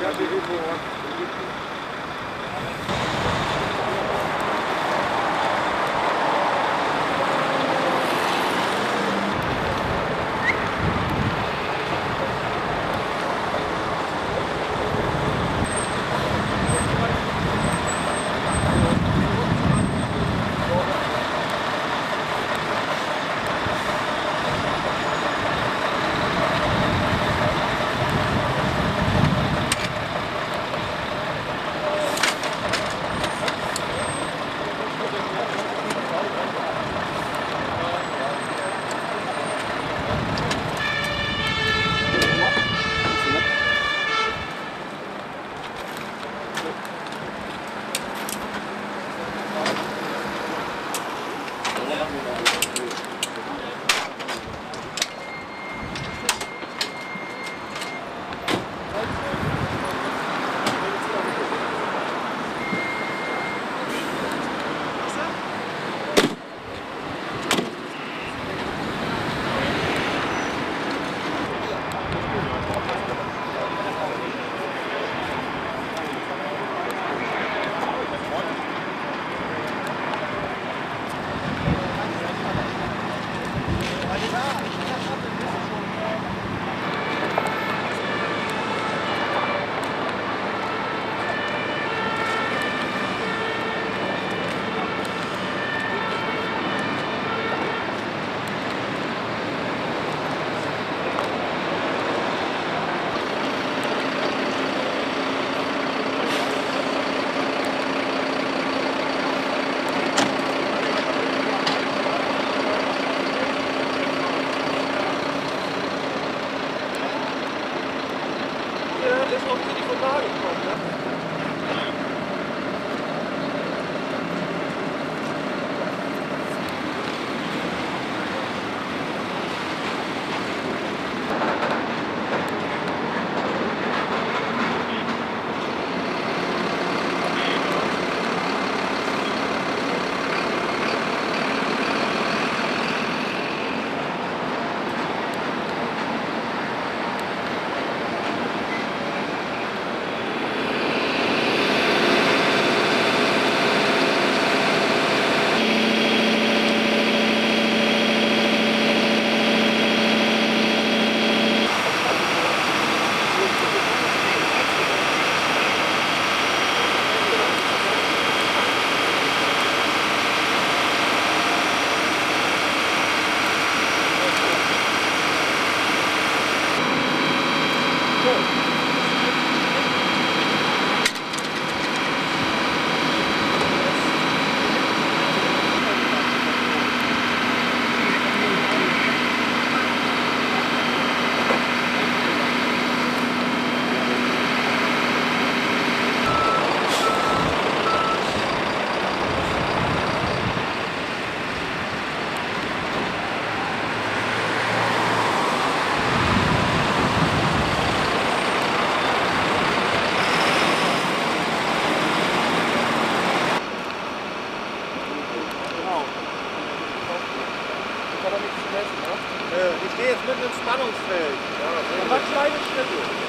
Я беру вот. sorte di collare Schritt ins Spannungsfeld. Ja, Mach kleine Schritte.